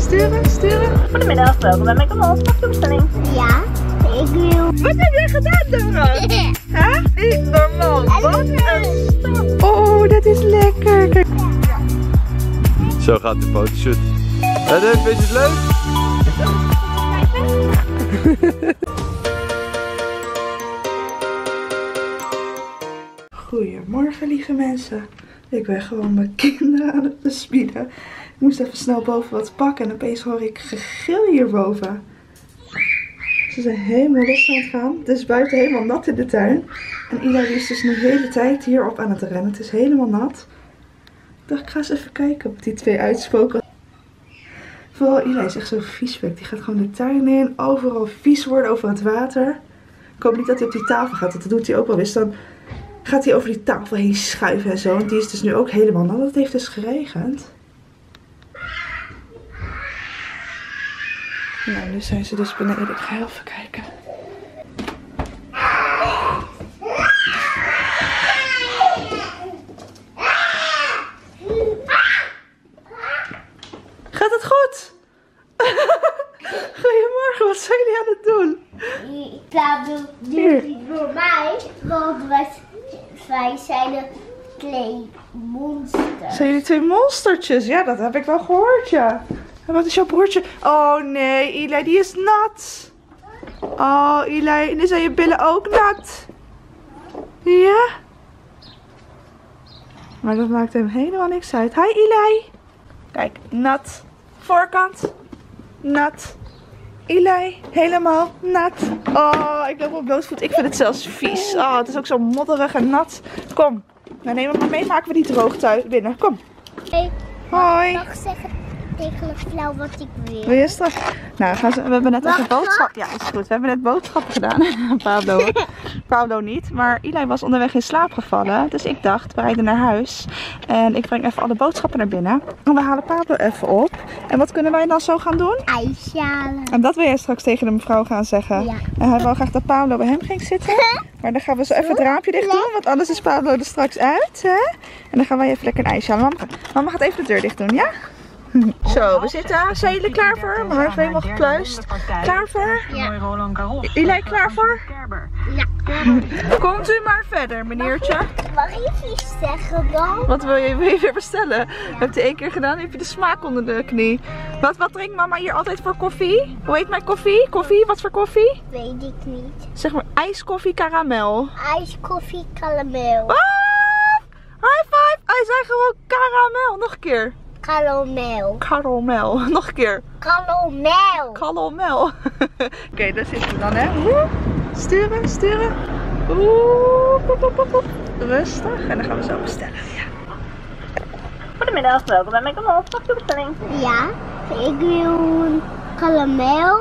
Sturen, sturen. Goedemiddag, welkom bij. Mag je bestelling? Ja, ik wil. Wat heb jij gedaan, Dora? Hè? Niet normaal. Wat een stap. Oh, dat is lekker. Kijk. Zo gaat de fotoshoot. En vind je het leuk? Goedemorgen, lieve mensen. Ik ben gewoon mijn kinderen aan het bespieden. Ik moest even snel boven wat pakken en opeens hoor ik gegil hierboven. Ze zijn helemaal los aan het gaan. Het is buiten helemaal nat in de tuin. En Ila die is dus nu de hele tijd hierop aan het rennen. Het is helemaal nat. Ik dacht, ik ga eens even kijken op die twee uitspoken. Vooral Ila is echt zo viesbek. Die gaat gewoon de tuin in. Overal vies worden over het water. Ik hoop niet dat hij op die tafel gaat. Dat doet hij ook wel eens. Dan gaat hij over die tafel heen schuiven en zo. Want die is dus nu ook helemaal nat. Het heeft dus geregend. Nou, nu zijn ze dus beneden. Ik ga even kijken. Gaat het goed? Goedemorgen, wat zijn jullie aan het doen? Dat doet niet voor mij, want wij, wij zijn een twee monsters. Zijn jullie twee monstertjes? Ja, dat heb ik wel gehoord, ja. En wat is jouw broertje? Oh nee, Eli, die is nat. Oh, Eli, en zijn je billen ook nat. Ja? Maar dat maakt hem helemaal niks uit. Hi, Eli. Kijk, nat. Voorkant. Nat. Eli, helemaal nat. Oh, ik loop op blootvoet. Ik vind het zelfs vies. Oh, het is ook zo modderig en nat. Kom, we nemen hem maar mee. Maken we die droog thuis binnen. Kom. Ik Hoi. mag zeggen tegen mijn vrouw wat ik wil. Wil je straks? Nou, gaan ze, we hebben net even boodschap. Ja, is goed. We hebben net boodschappen gedaan. Pablo. Pablo niet. Maar Eli was onderweg in slaap gevallen. Dus ik dacht, we rijden naar huis. En ik breng even alle boodschappen naar binnen. En we halen Pablo even op. En wat kunnen wij dan zo gaan doen? IJshalen. En dat wil jij straks tegen de mevrouw gaan zeggen. Ja. En hij wil graag dat Pablo bij hem ging zitten. Maar dan gaan we zo even het raampje dicht doen. Want anders is Pablo er straks uit. Hè? En dan gaan wij even lekker een ijsje halen. Mama, mama gaat even de deur dicht doen, ja? Zo, we zitten. Zijn jullie klaar voor? Mijn haar is helemaal gekluist. Klaar voor? Ja. Jullie klaar voor? Ja. Komt u maar verder, meneertje. Mag ik iets zeggen dan? Wat wil je, wil je weer bestellen? Heb je het één keer gedaan, heb je de smaak onder de knie. Wat, wat drinkt mama hier altijd voor koffie? Hoe heet mijn koffie? Koffie? Wat voor koffie? Weet ik niet. Zeg maar ijskoffie karamel. IJskoffie karamel. Ah! High five! Hij zei gewoon karamel. Nog een keer. Karamel. Karamel. Nog een keer. Karamel. Karamel. Oké, daar zitten we dan, hè. Sturen, sturen. Oeh, pop, pop, pop, pop. Rustig. En dan gaan we zo bestellen. Ja. Goedemiddag, welkom bij McDonald's. Mag je bestelling? Ja, ik wil een karamel.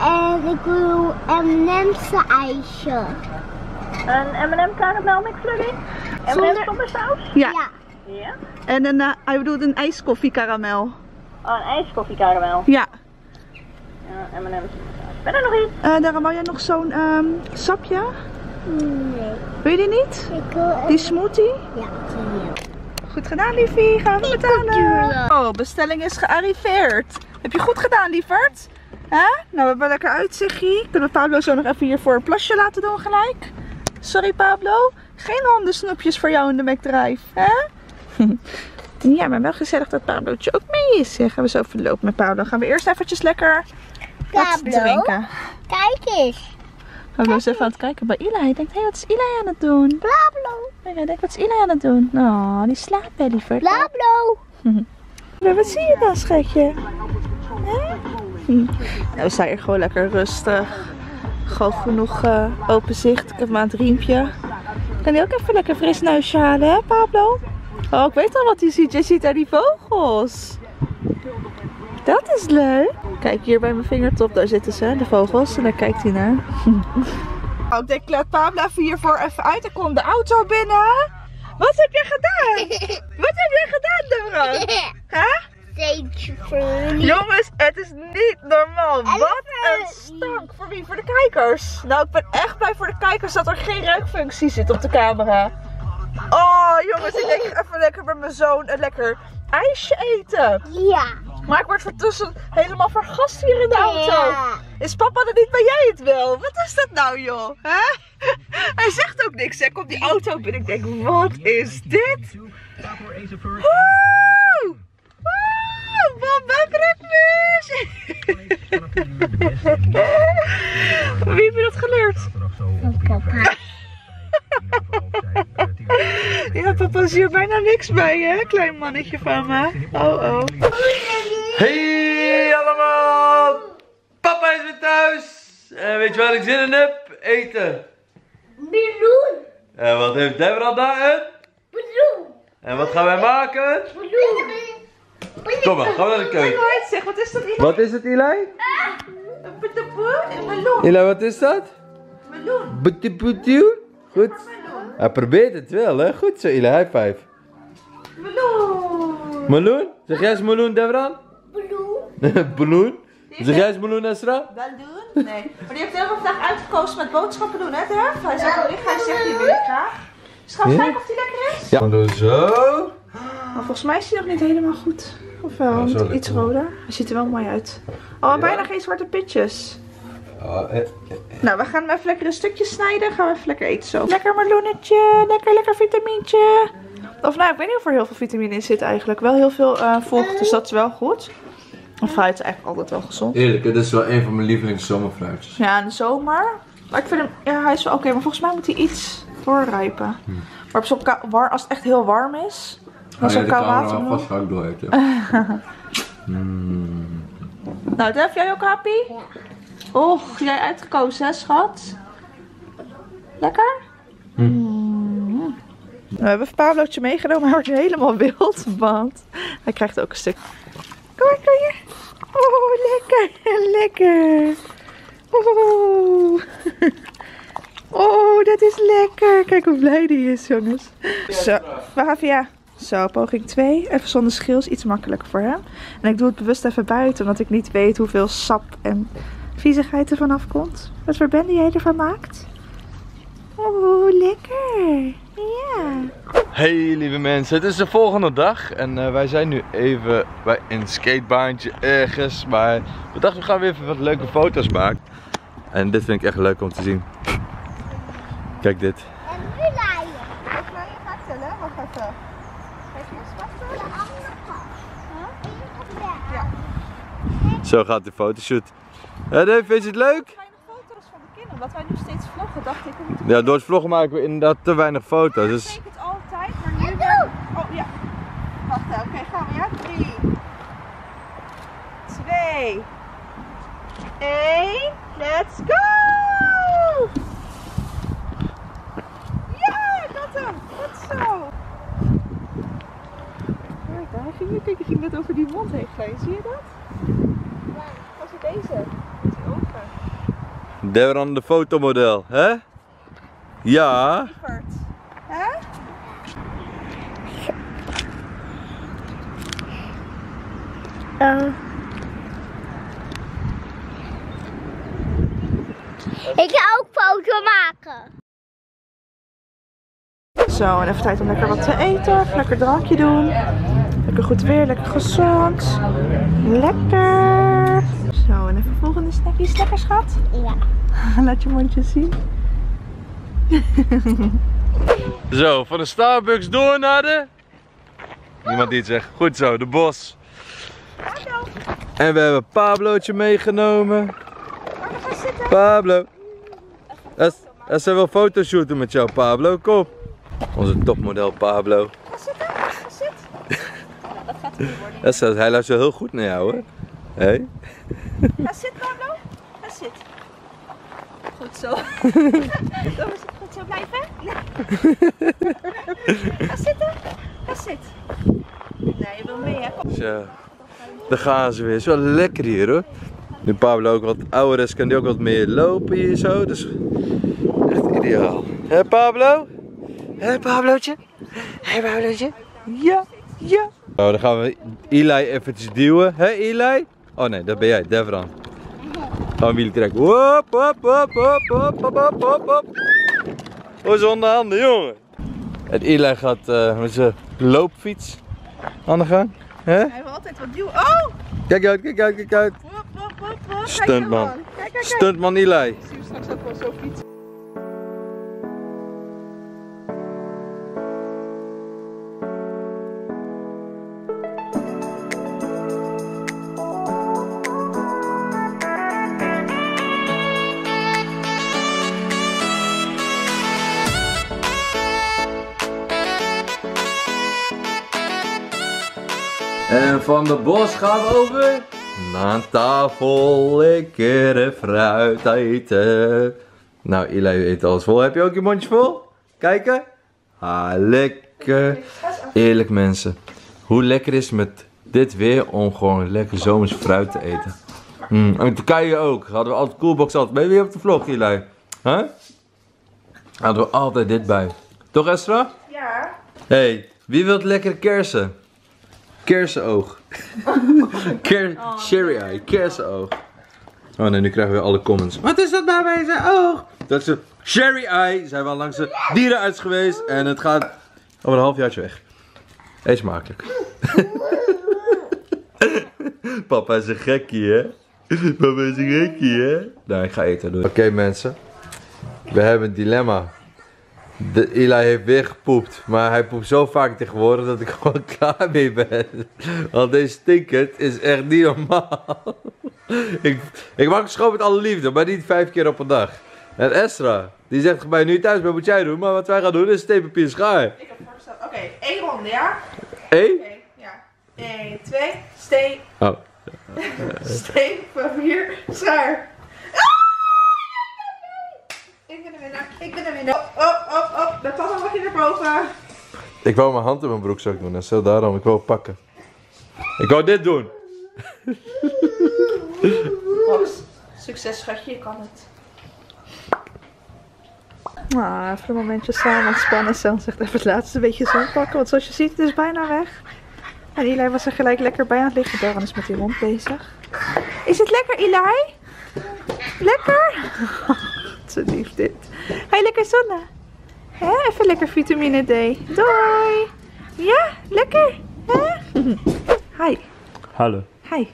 En ik wil M&M's ijsje. Een M&M karamel McFlurry? M&M Zonder- zonder saus? Ja. Ja. Ja. En een, uh, hij bedoelt een ijskoffie karamel. Oh, een ijskoffie karamel. Ja. Ja, M&M zonder saus. Ben er nog iets? Uh, daarom wou jij nog zo'n ehm, sapje? Nee. Wil je die niet? Ik wil een... Die smoothie? Ja, die. Goed gedaan, liefie. Gaan we betalen. Oh, bestelling is gearriveerd. Heb je goed gedaan, lieverd? Hè? Nou, we hebben lekker uitzichtje. Kunnen we Pablo zo nog even hier voor een plasje laten doen gelijk? Sorry, Pablo. Geen hondensnoepjes voor jou in de McDrive, hè? ja, maar wel gezellig dat Pablootje ook mee is. Gaan we zo verlopen met Pablo. Gaan we eerst eventjes lekker wat Pablo, drinken. kijk eens. Pablo is even aan het kijken bij Eli. Hij denkt, hé, wat is Eli aan het doen? Pablo. Hij denkt, wat is Eli aan het doen? Oh, die slaapt, hè, lieverd. Pablo. Maar wat zie je dan, schatje? Hè? Hm. Nou, sta hier gewoon lekker rustig. Gewoon genoeg eh, open zicht. Ik heb hem aan het riempje. Kan hij ook even lekker fris neusje halen, hè, Pablo? Oh, ik weet al wat hij ziet. Jij ziet daar die vogels. Dat is leuk. Kijk, hier bij mijn vingertop, daar zitten ze, de vogels. En daar kijkt hij naar. Oh, ik denk, laat Pablo even hiervoor even uit. Er komt de auto binnen. Wat heb jij gedaan? Wat heb jij gedaan, voor jullie. Jongens, het is niet normaal. Wat een stank. Voor wie? Voor de kijkers. Nou, ik ben echt blij voor de kijkers dat er geen ruikfunctie zit op de camera. Oh, jongens, ik denk even lekker met mijn zoon een lekker ijsje eten. Ja. Maar ik word vertussen helemaal vergast hier in de auto. Is papa er niet, ben jij het wel? Wat is dat nou, joh? Hè? Hij zegt ook niks. Hij komt die auto binnen. Ik denk, wat is dit? Woe! Woe! Wat breakfast! Wie heeft je dat geleerd? Papa. Ja, papa is hier bijna niks bij, hè? Klein mannetje van me. Oh, oh. Hey allemaal! Papa is weer thuis! En weet je waar ik zin in heb? Eten! Meloen. En wat heeft Deborah daarin? Meloen. En wat gaan wij maken? Meloen. Kom maar, gaan we naar de keuken. Zeg, wat is dat? Eli? Wat is het, Eli? Een puttepoe en meloen. Eli, wat is dat? Meloen. Goed. Hij probeert het wel, hè? Goed zo, Eli. High five. Meloen. Meloen? Zeg jij eens meloen, Deborah? Meloen. Meloen? Zeg jij eens meloen, Esra? Wel doen? Nee. Maar die heeft helemaal vandaag uitgekozen met boodschappen doen, hè, Durf? Hij zegt, hij zegt, die wil ik graag. Schat, Ja? kijken of die lekker is. Ja. Dan doen we zo. Maar volgens mij is hij nog niet helemaal goed. Of wel, Ja, iets roder. Hij ziet er wel mooi uit. Oh, Ja. bijna geen zwarte pitjes. Oh, eh, eh. Nou, we gaan hem even lekker een stukje snijden. Gaan we even lekker eten zo. Lekker meloenetje. Lekker, lekker vitamintje. Of nou, ik weet niet of er heel veel vitamine in zit eigenlijk. Wel heel veel eh vocht, dus dat is wel goed. En fruit is eigenlijk altijd wel gezond. Eerlijk, dit is wel een van mijn lievelings zomerfruitjes. Ja, in de zomer. Maar ik vind hem, ja, hij is wel oké. maar volgens mij moet hij iets doorrijpen. Maar op kou- war, als het echt heel warm is. Dan zo'n koud water. vast gehakt door heeft, ja. Nou, Def, jij ook happy? Och, jij uitgekozen, hè, schat? Lekker? Mm. We hebben een Pablootje meegenomen. Hij wordt helemaal wild, want hij krijgt ook een stuk. Kom maar, kom hier. Oh, lekker, lekker. Oh. oh, dat is lekker. Kijk hoe blij die is, jongens. Zo, we gaan via. Zo, poging 2. Even zonder schils, iets makkelijker voor hem. En ik doe het bewust even buiten, omdat ik niet weet hoeveel sap en viezigheid er vanaf komt. Wat voor bende jij ervan maakt? Oh, lekker. Ja. Hey lieve mensen, het is de volgende dag en eh, wij zijn nu even bij een skatebaantje ergens. Maar we dachten we gaan weer even wat leuke foto's maken. En dit vind ik echt leuk om te zien. Kijk dit. En nu laaien. Wat nou je gaat tellen? Wacht even. Zo gaat de fotoshoot. Ja, Dave, vind je het leuk? Weinig foto's van de kinderen, omdat wij nu steeds vloggen, dacht ik. we moeten- Ja, door het vloggen maken we inderdaad te weinig foto's. Ik Dus denk het altijd, maar nu. Oh ja. Wacht, hè. oké, gaan we. Ja, drie. Twee. Eén. Let's go! Ja, ik had hem. Goed zo. Kijk, daar ging je. Kijk, die ging net over die mond heen glijden. Zie je dat? Was het deze? Ogen. Deborah de fotomodel, hè? Ja. Hè? Ik ga ook foto maken. Zo, en even tijd om lekker wat te eten. Even lekker drankje doen. Lekker goed weer, lekker gezond. Lekker. Zo, en even volgende snackies. Lekker schat. Ja. Laat je mondje zien. Zo, van de Starbucks door naar de... Niemand die het zegt. Goed zo, de bos. En we hebben Pablootje meegenomen. Pablo. Es, es wil fotoshooten met jou, Pablo. Kom. Onze topmodel Pablo. Ga zitten. Ga zitten. dat gaat goed worden. Esther, hij luistert heel goed naar jou, hè? Hé? Ga zitten, Pablo. Ga zitten. Goed zo. Is het goed zo blijven. Ga zitten. Ga zitten. Nee, je wil mee, hè? Zo. Daar gaan ze weer. Het is wel lekker hier, hoor. Nu Pablo ook wat ouder is, kan hij ook wat meer lopen hier zo. Dus echt ideaal. Hé Pablo? Hé Pablootje? Hé Pablootje? Ja, ja. Nou, dan gaan we Eli eventjes duwen. Hé Eli? Oh nee, dat ben jij, Devran. Gaan wil trekken. Hop, hop, hop, hop, hop, hop, hop, hop. Hoe zonder handen, jongen. Het Eli gaat uh, met zijn loopfiets aan de gang. He? Hij heeft altijd wat duw. Oh! Kijk uit, kijk uit, kijk uit. Hop, hop, hop, hop. Stuntman. Kijk, kijk, kijk. Stuntman Ilai. Zie hem straks ook wel zo fietsen. En van de bos gaan we over naar een tafel lekkere fruit eten. Nou, Eli eet alles vol. Heb je ook je mondje vol? Kijken. Ah, lekker. Eerlijk mensen. Hoe lekker is het met dit weer om gewoon lekker zomers fruit te eten. Mm, en in Turkije ook. Hadden we altijd coolbox altijd. Ben je weer op de vlog, Eli? Huh? Hadden we altijd dit bij. Toch Estra? Ja. hey, wie wilt lekkere kersen? Kersenoog. Ker Sherry eye, kersenoog. Oh nee, nu krijgen we alle comments. Wat is dat nou bij zijn oog? Dat is een Sherry eye. Zijn we al langs de dierenarts geweest en het gaat over een halfjaartje weg. Eet smakelijk. Papa is een gekkie, hè? Papa is een gekkie, hè? Nou, ik ga eten doen. Oké mensen, we hebben een dilemma. De Eli heeft weer gepoept, maar hij poept zo vaak tegenwoordig dat ik gewoon klaar mee ben. Want deze stinkert is echt niet normaal. ik, ik maak het schoon met alle liefde, maar niet vijf keer op een dag. En Estra, die zegt bij nu thuis bent moet jij doen, maar wat wij gaan doen is steenpapier schaar. Ik heb voorgesteld. Oké, één ronde, ja? Eén? Oké, ja. 1, 2, steen, Oh. steen, papier, schaar. Ik ben de winnaar. Oh, oh, oh, oh. Met papa mag je naar boven. Ik wou mijn hand in mijn broekzak doen en zo daarom, ik wou pakken. Ik wou dit doen. Max, succes schatje, je kan het. Ah, even een momentje samen ontspannen. Sam zegt even het laatste beetje zon pakken. Want zoals je ziet, het is bijna weg. En Eli was er gelijk lekker bij aan het liggen. Darren is met die hond bezig. Is het lekker, Eli? Lekker? Lief dit. Ga je lekker zonnen? Hè? Even lekker vitamine D. Doei! Ja, lekker? Hè? Hi. Hallo. Hi.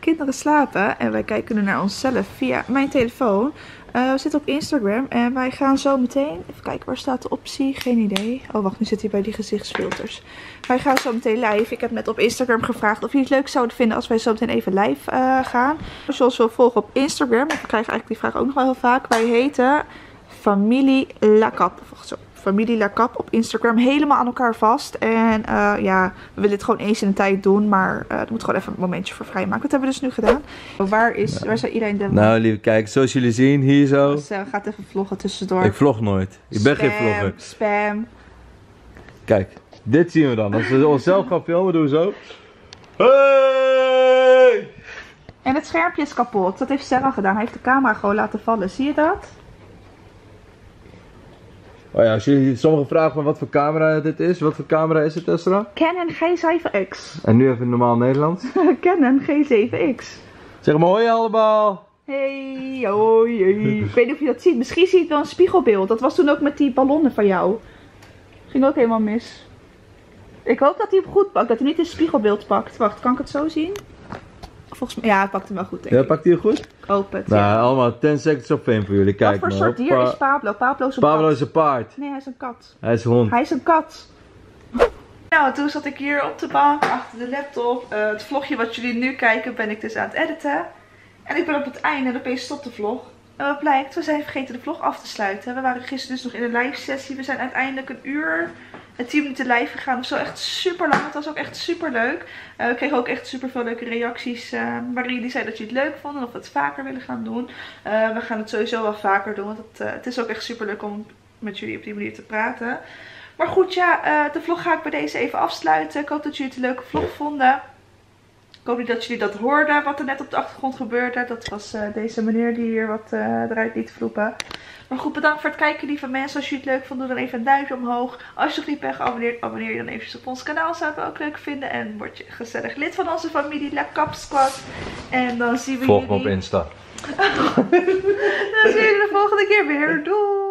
Kinderen slapen en wij kijken nu naar onszelf via mijn telefoon. Eh, we zitten op Instagram en wij gaan zo meteen. Even kijken, waar staat de optie? Geen idee. Oh, wacht, nu zit hij bij die gezichtsfilters. Wij gaan zo meteen live. Ik heb net op Instagram gevraagd of jullie het leuk zouden vinden als wij zo meteen even live eh, gaan. Als je ons wil volgen op Instagram, ik krijg eigenlijk die vraag ook nog wel heel vaak. Wij heten Familie Lakap. Of zo. Familie Lakap op Instagram. Helemaal aan elkaar vast. En eh, ja, we willen het gewoon eens in de tijd doen. Maar eh er moet gewoon even een momentje voor vrijmaken. Wat hebben we dus nu gedaan? Waar is, waar zijn iedereen de... Nou lieve kijk, zoals jullie zien, hier zo. Dus, gaat even vloggen tussendoor. Ik vlog nooit. Ik ben geen vlogger. Spam. Kijk, dit zien we dan. Als we onszelf gaan filmen, doen we zo. Hey! En het schermpje is kapot. Dat heeft Sarah gedaan. Hij heeft de camera gewoon laten vallen. Zie je dat? Oh ja, als jullie sommigen vragen van wat voor camera dit is, wat voor camera is het, Esra? Canon G7X. En nu even normaal Nederlands. Canon G7X. Zeg maar hoi allemaal. Hey, hoi. Ik weet niet of je dat ziet. Misschien zie je het wel een spiegelbeeld. Dat was toen ook met die ballonnen van jou. Ging ook helemaal mis. Ik hoop dat hij hem goed pakt. Dat hij niet een spiegelbeeld pakt. Wacht, kan ik het zo zien? Volgens mij, ja, hij pakt hem wel goed, denk Ja, ik. pakt hij het goed? Ik hoop het. ja. Nou, allemaal 10 seconds of fame voor jullie. Wat Kijk voor maar. soort dier Hoppa. is Pablo? Pablo is een Pablo is een paard. Nee, hij is een kat. Hij is een hond. Hij is een kat. Nou, toen zat ik hier op de bank achter de laptop. Eh, het vlogje wat jullie nu kijken ben ik dus aan het editen. En ik ben op het einde en opeens stopt de vlog. En wat blijkt, we zijn vergeten de vlog af te sluiten. We waren gisteren dus nog in een live sessie. We zijn uiteindelijk een uur en 10 minuten live gegaan. of zo echt super lang. Het was ook echt super leuk. we kregen ook echt super veel leuke reacties. eh waarin jullie zeiden dat jullie het leuk vonden. Of we het vaker willen gaan doen. Eh, we gaan het sowieso wel vaker doen. Want het, eh, het is ook echt super leuk om met jullie op die manier te praten. Maar goed, ja, eh, de vlog ga ik bij deze even afsluiten. Ik hoop dat jullie het een leuke vlog vonden. Ik hoop niet dat jullie dat hoorden, wat er net op de achtergrond gebeurde. Dat was eh, deze meneer die hier wat eh, eruit liet vloepen. Maar goed, bedankt voor het kijken, lieve mensen. Als jullie het leuk vonden, doe dan even een duimpje omhoog. Als je nog niet bent geabonneerd, abonneer je dan eventjes op ons kanaal. Zouden we ook leuk vinden. En word je gezellig lid van onze familie La Cap Squad. En dan zien we Volg me jullie... op Insta. dan zien we jullie de volgende keer weer. Doei!